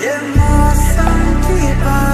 There are some people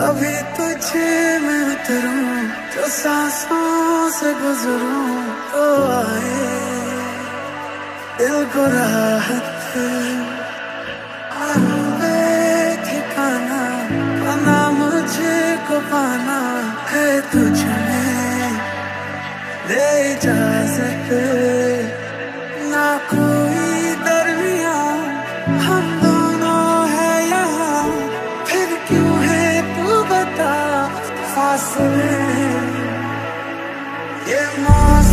कभी तुझे मैं उतरूं, जो सांसों से गुजरूं तो आए। दिल को राहत ठिकाना पाना मुझे को पाना है तुझ में दे इजाज़त। 淹没。